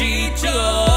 she took.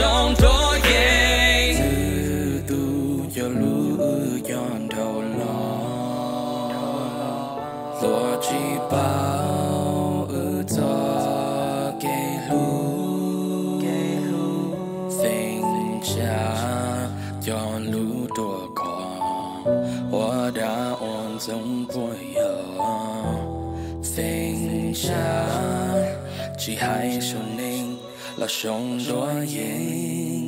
Trong gió ye từ tu cho lu yon đầu lo lo chi bao ư cho kê lũ phình cha cho lũ tua cỏ hoa đã ổn giống vui giờ phình cha chỉ hai số ninh 老兄多赢